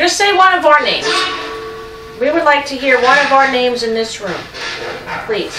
Just say one of our names. We would like to hear one of our names in this room. Please.